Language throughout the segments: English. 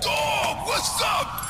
Dog, what's up?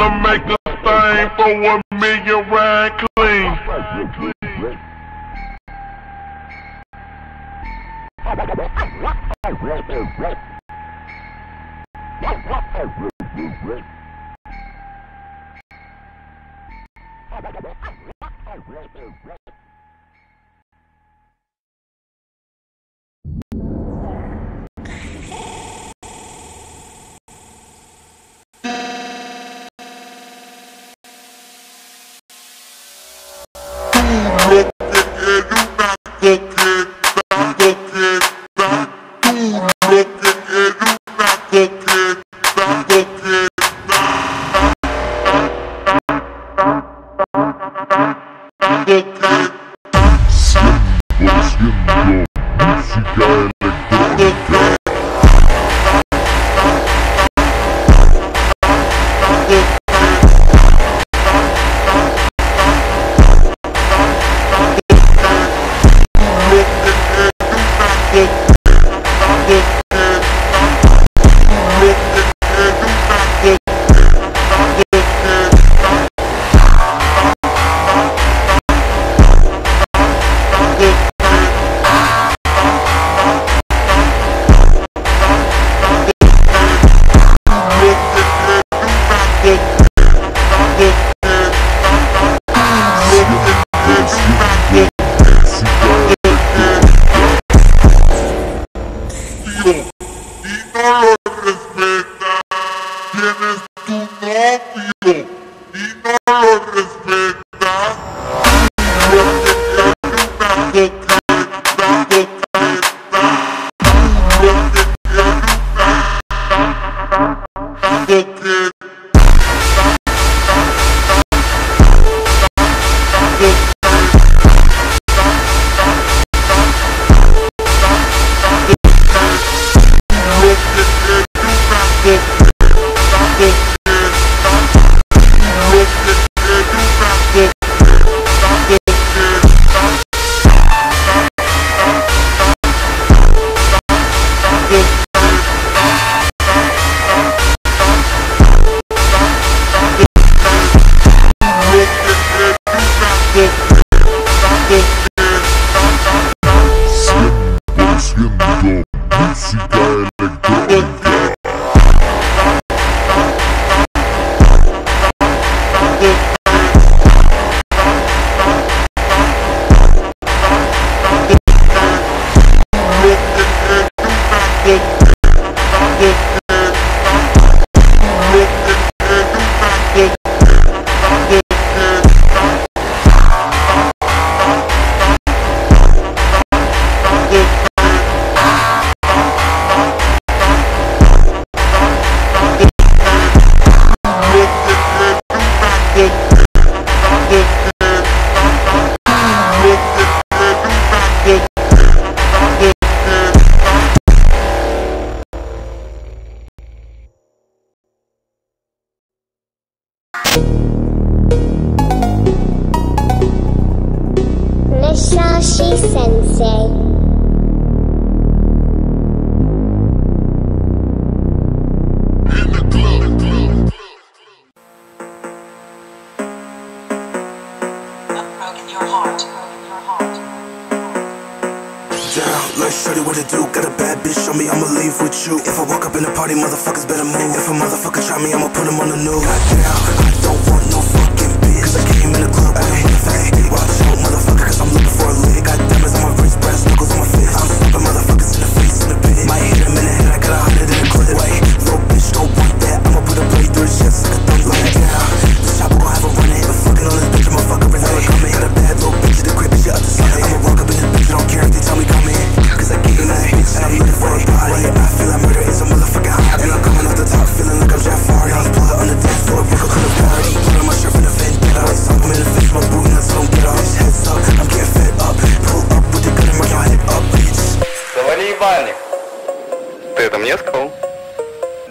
gonna make this thing for a million ride clean. Right, right,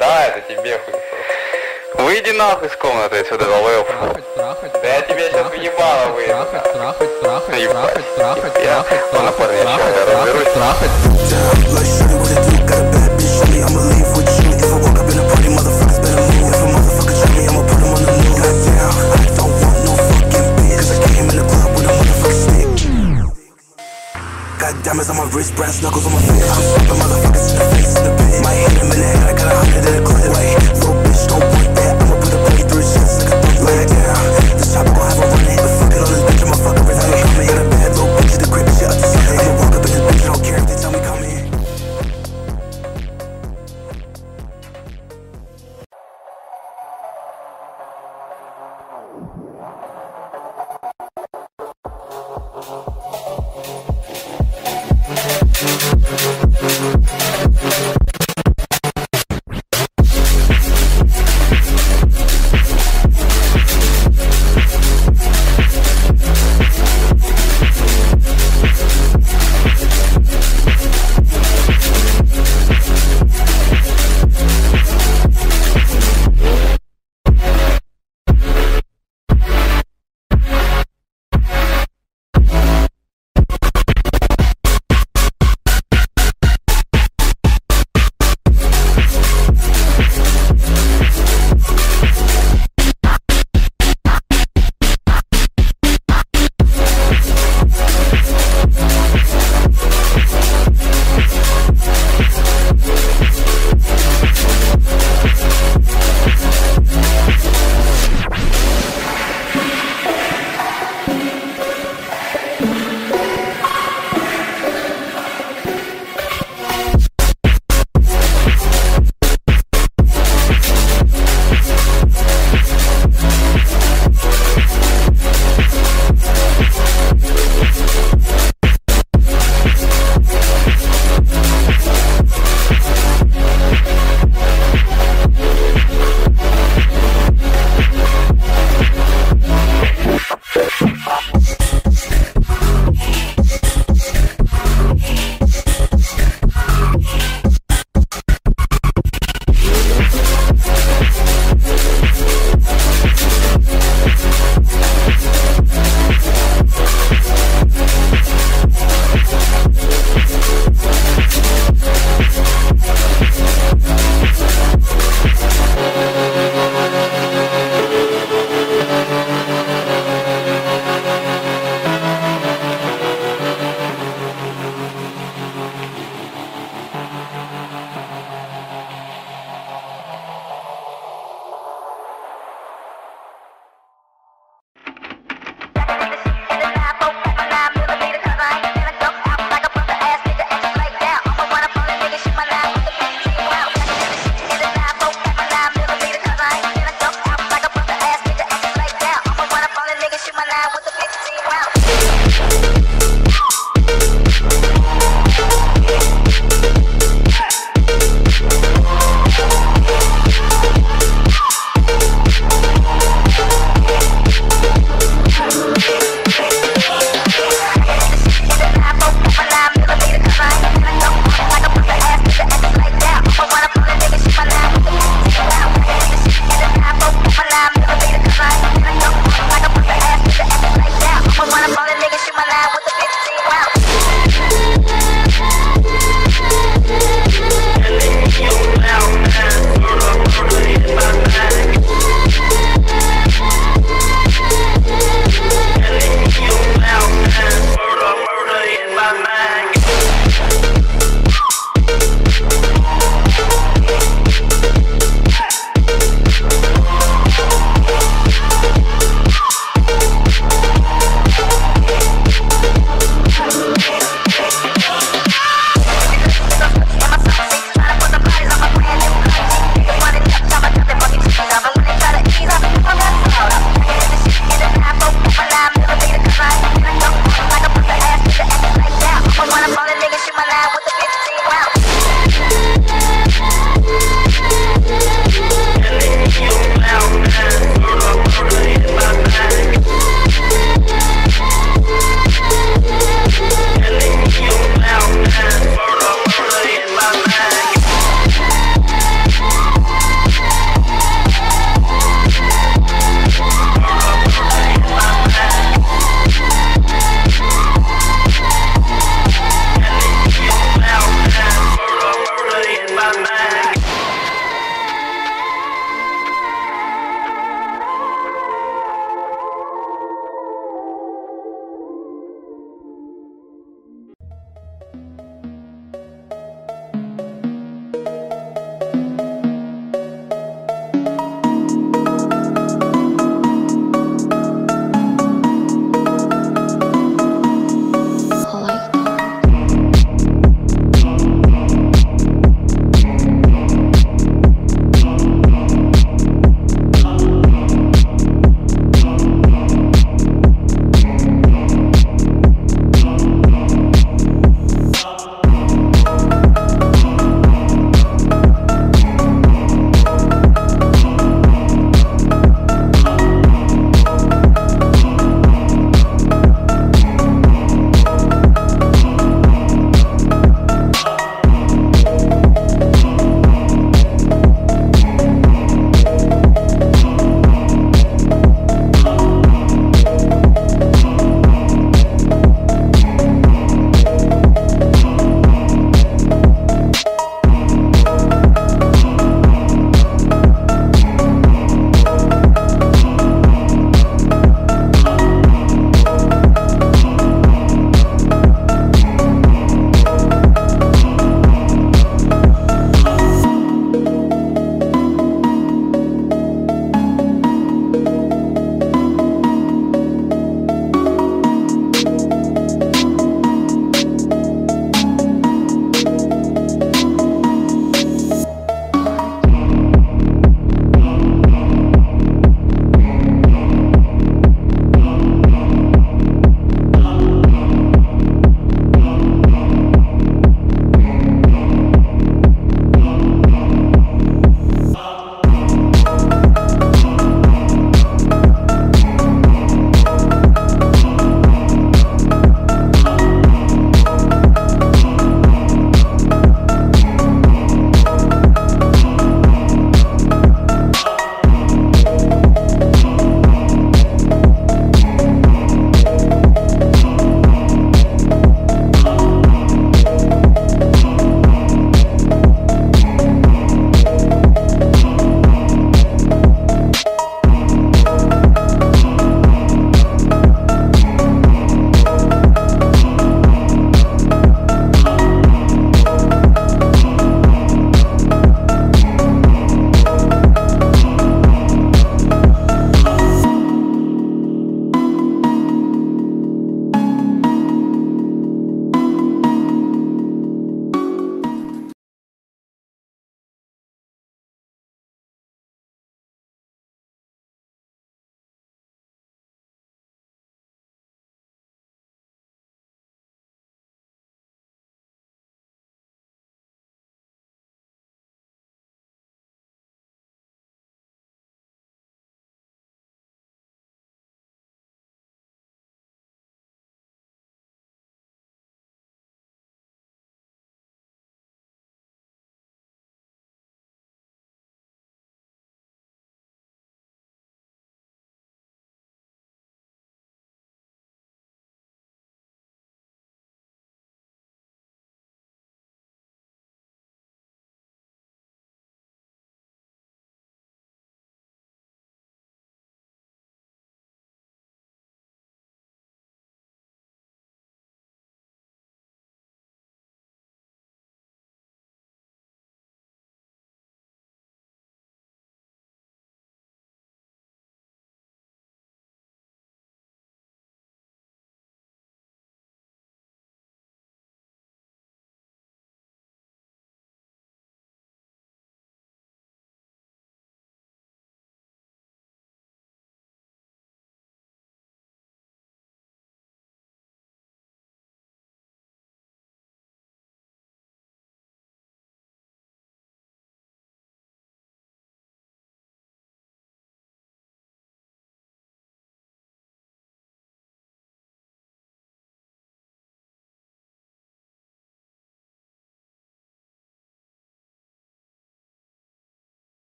Да, это тебе хуй. Выйди нахуй из комнаты сюда долбоёб. Да я тебя сейчас въебало выйду. Трахать, трахать, трахать, трахать, трахать, трахать, трахать, трахать, трахать, трахать. I'm a leave with you. If I walk up in a party, motherfuckers better move. If a motherfucker try me, I'ma put him diamonds on my wrist, brass knuckles on my face. I'm slapping motherfuckers in the face in the pit. Hit him in the head, I got a hundred in the clip. Wait, little bitch, don't point that. I'ma put a blade through chest like a thumb leg. Yeah, the chopper gon' have a running.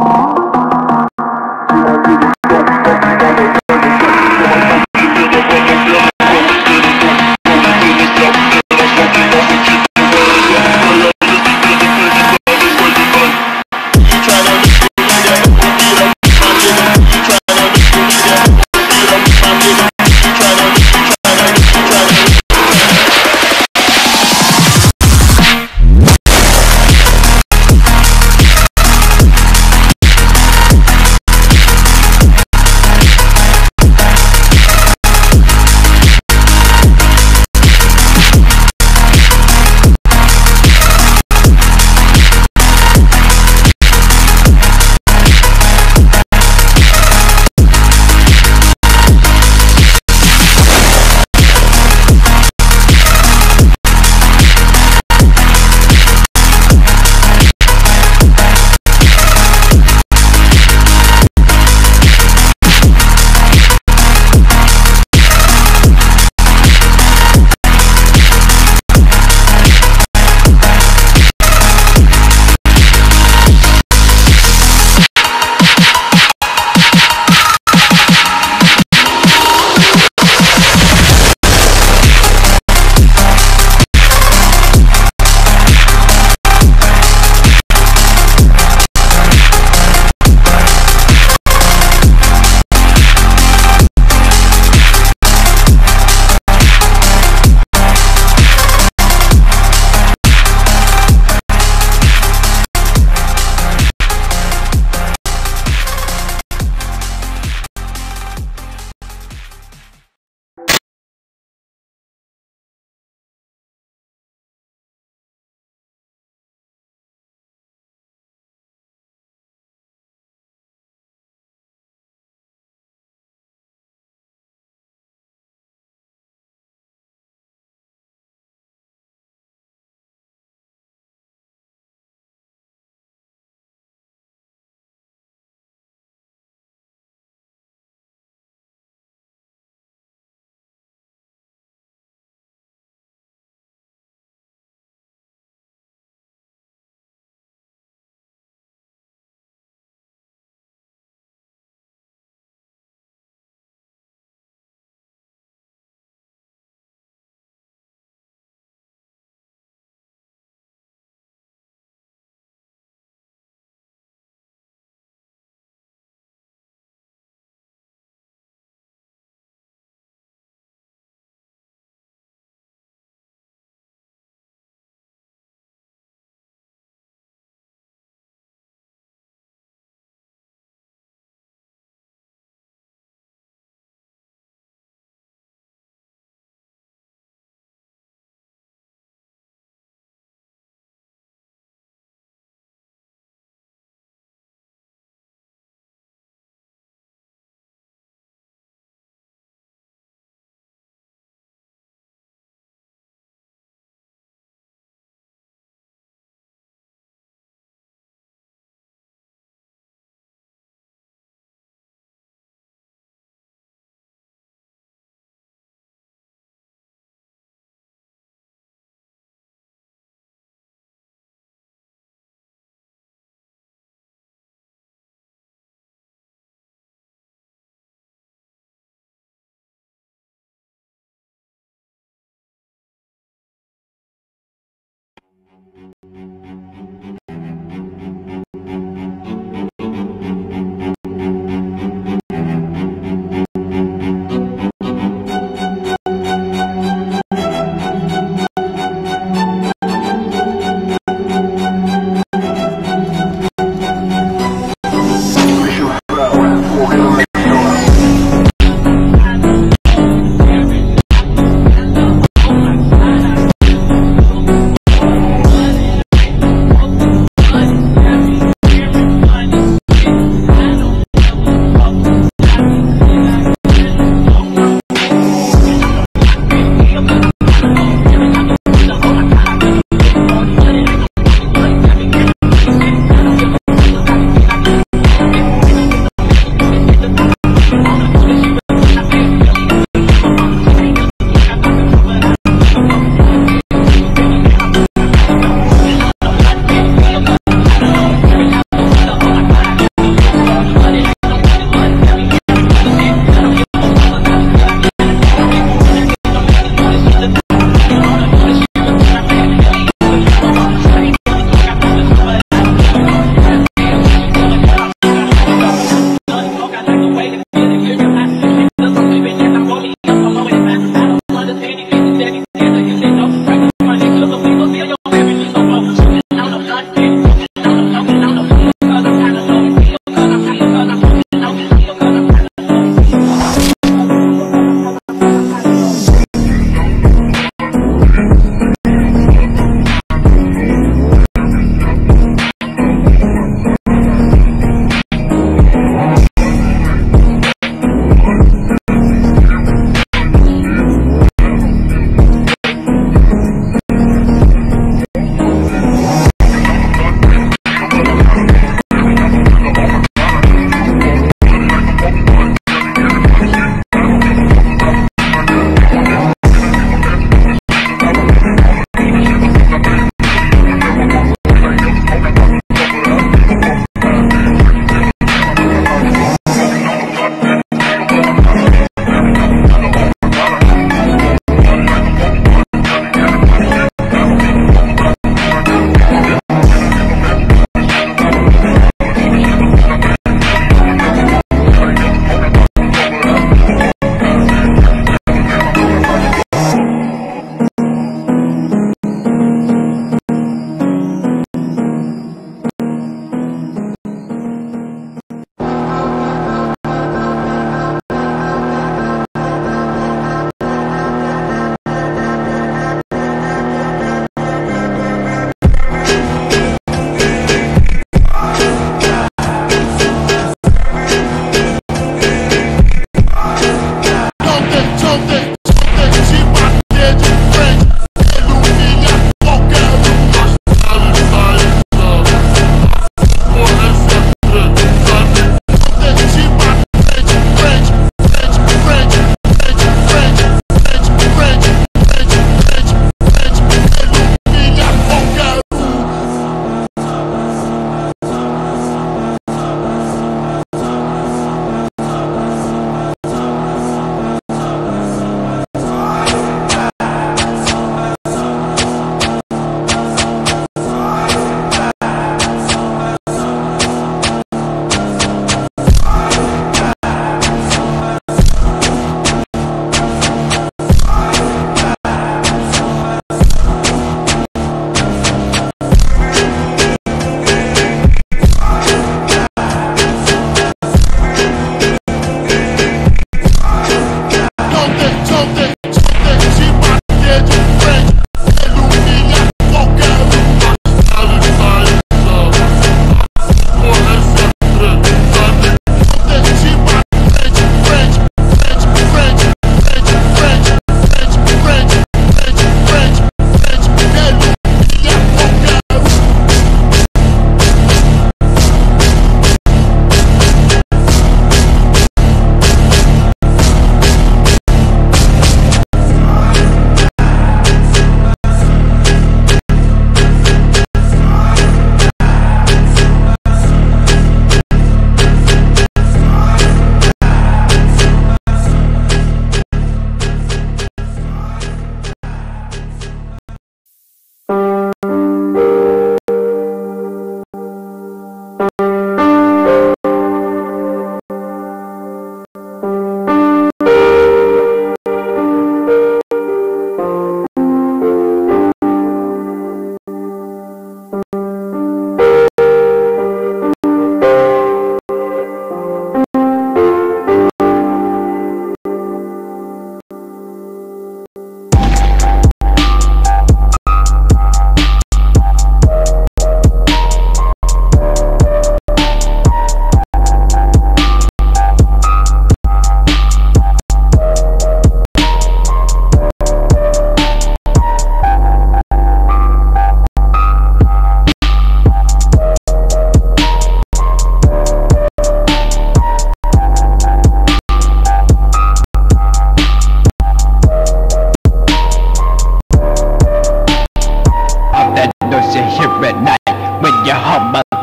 Tryna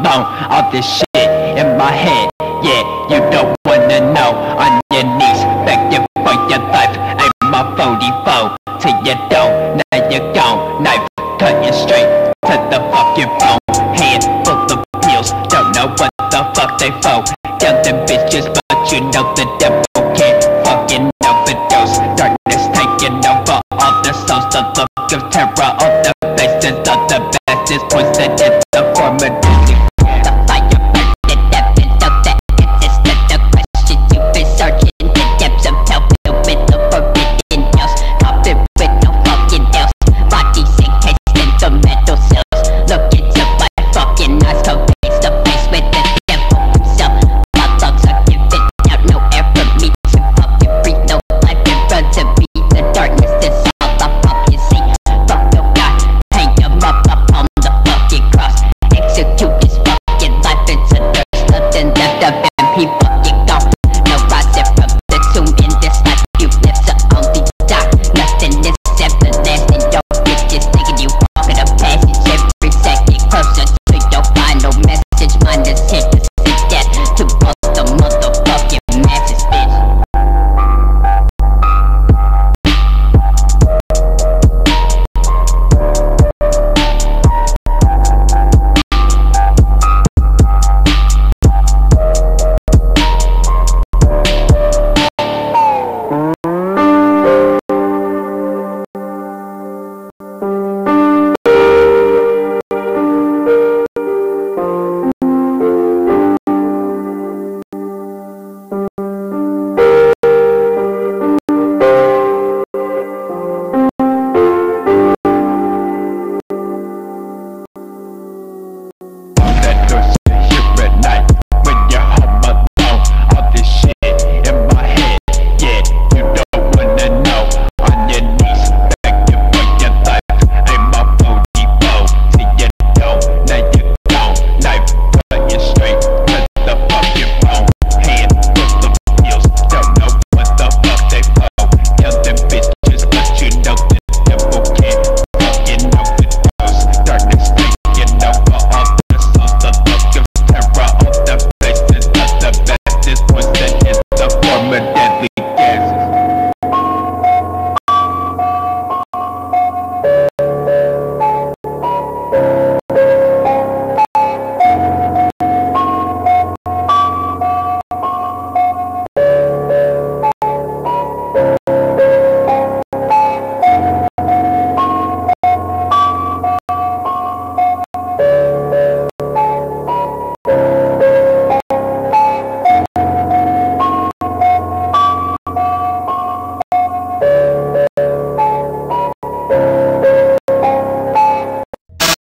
alone. All this shit in my head, yeah, you don't wanna know. On your knees, begging for your life. Aim my 44 till you don't. Now you're gone, knife cutting straight to the fucking bone. Hand full of pills, don't know what the fuck they for. Young them bitches, but you know the devil can't fucking overdose. Darkness taking over all the souls, the look of terror on the